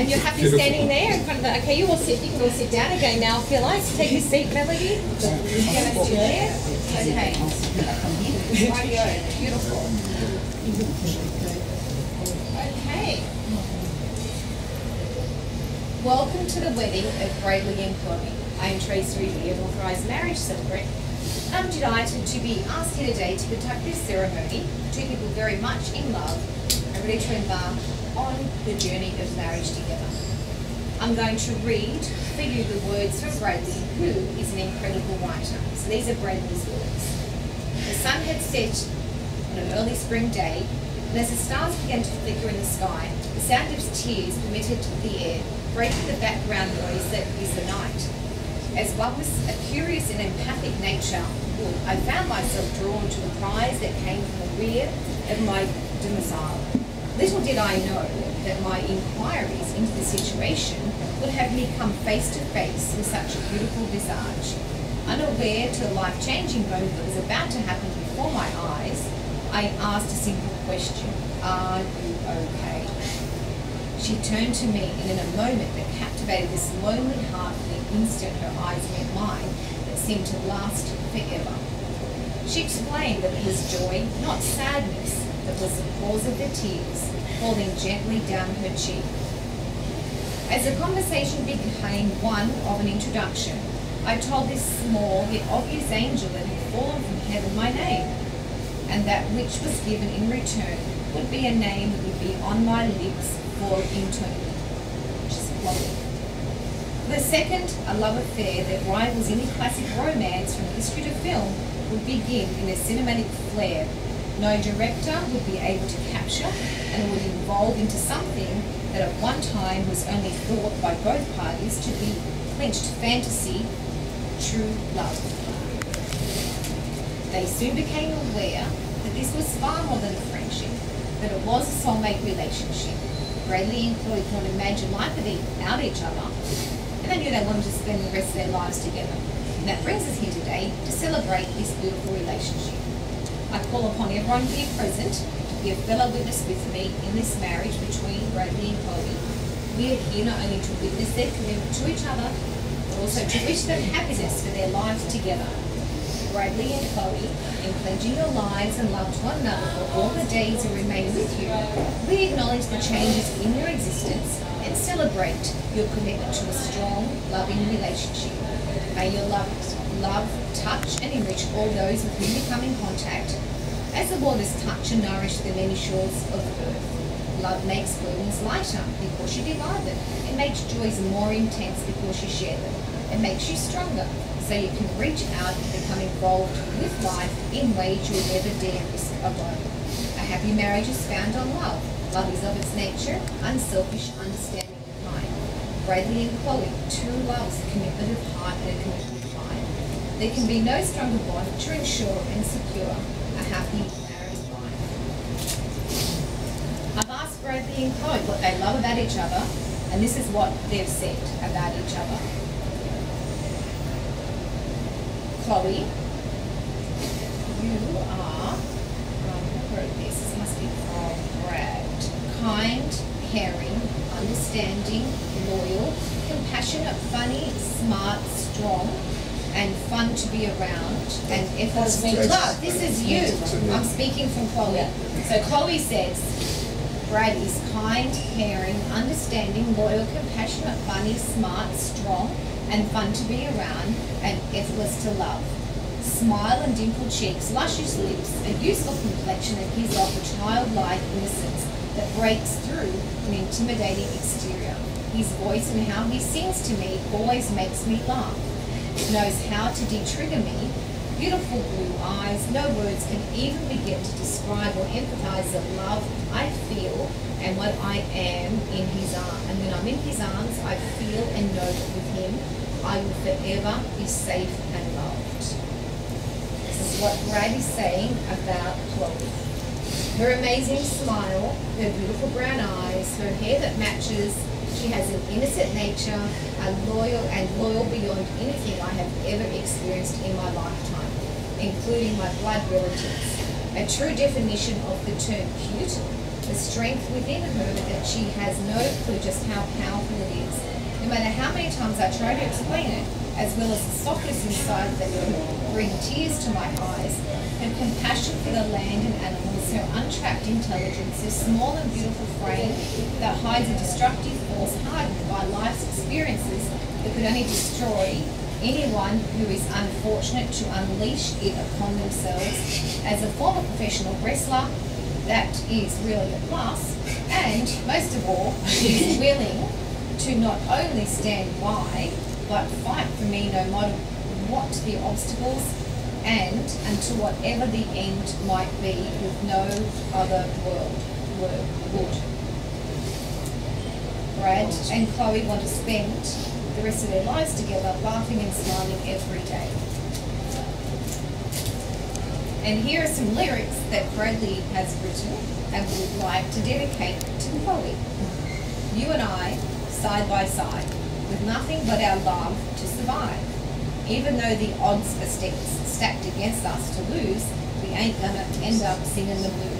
And you're happy standing there in front of the. Okay, you all sit. You can all sit down again now if you like. So take your seat, Melody. You have a seat there. Okay. Beautiful. Okay. Welcome to the wedding of Bradley and Chloe. I am Tracy Reeve, an authorised marriage celebrant. I'm delighted to be asked here today to conduct this ceremony. Two people very much in love ready to embark on the journey of marriage together. I'm going to read for you the words from Bradley, who is an incredible writer. So these are Bradley's words. The sun had set on an early spring day, and as the stars began to flicker in the sky, the sound of tears permitted the air, breaking the background noise that is the night. As one with a curious and empathic nature, I found myself drawn to the cries that came from the rear of my domicile. Little did I know that my inquiries into the situation would have me come face to face with such a beautiful visage. Unaware to the life-changing moment that was about to happen before my eyes, I asked a simple question. Are you okay? She turned to me and in a moment that captivated this lonely heart for the instant her eyes met mine that seemed to last forever. She explained that it was joy, not sadness, the cause of the tears falling gently down her cheek. As the conversation became one of an introduction, I told this small yet obvious angel that had fallen from heaven my name, and that which was given in return would be a name that would be on my lips for eternity, which is Chloe. The second, a love affair that rivals any classic romance from history to film, would begin in a cinematic flair. No director would be able to capture, and would evolve into something that at one time was only thought by both parties to be clenched fantasy, true love. They soon became aware that this was far more than a friendship, that it was a soulmate relationship. Bradley and Chloe could imagine life without each other, and they knew they wanted to spend the rest of their lives together. And that brings us here today to celebrate this beautiful relationship. I call upon everyone here present to be a fellow witness with me in this marriage between Bradley and Chloe. We are here not only to witness their commitment to each other, but also to wish them happiness for their lives together. Bradley and Chloe, in pledging your lives and love to one another for all the days that remain with you, we acknowledge the changes in your existence and celebrate your commitment to a strong, loving relationship. May your love, love touch and enrich all those with whom you come in contact, as the waters touch and nourish the many shores of earth. Love makes burdens lighter because you divide them. It makes joys more intense because you share them. It makes you stronger so you can reach out and become involved with life in ways you would never dare risk alone. A happy marriage is found on love. Love is of its nature, unselfish, understanding, and kind. Bradley and Chloe, true love is a commitment of heart and a commitment. There can be no stronger bond to ensure and secure a happy married life. I've asked Bradley and Chloe what they love about each other, and this is what they've said about each other. Chloe, you are, um, who wrote this? This must be from Brad. Kind, caring, understanding, loyal, compassionate, funny, smart, strong, and fun to be around, and effortless That's- love. This is you. I'm speaking from Chloe. So Chloe says, Brad is kind, caring, understanding, loyal, compassionate, funny, smart, strong, and fun to be around, and effortless to love. Smile and dimpled cheeks, luscious lips, a youthful complexion that gives off a childlike innocence that breaks through an intimidating exterior. His voice and how he sings to me always makes me laugh. Knows how to de-trigger me. Beautiful blue eyes, no words can even begin to describe or empathize the love I feel and what I am in his arms. And when I'm in his arms, I feel and know that with him, I will forever be safe and loved. This is what Brad is saying about Chloe. Her amazing smile, her beautiful brown eyes, her hair that matches. She has an innocent nature, a loyal and loyal beyond anything I have ever experienced in my lifetime, including my blood relatives. A true definition of the term cute, the strength within her that she has no clue just how powerful it is. No matter how many times I try to explain it, as well as the softness inside that bring tears to my eyes, her compassion for the land and animals, her untrapped intelligence, her small and beautiful frame that hides a destructive force hardened by life's experiences that could only destroy anyone who is unfortunate to unleash it upon themselves. As a former professional wrestler, that is really a. And most of all, is willing to not only stand by, but fight for me no matter what the obstacles and until whatever the end might be with no other world would. Brad and Chloe want to spend the rest of their lives together, laughing and smiling every day. And here are some lyrics that Bradley has written and would like to dedicate to Chloe. You and I, side by side, with nothing but our love to survive. Even though the odds are stacked, against us to lose, we ain't gonna end up singing the blues.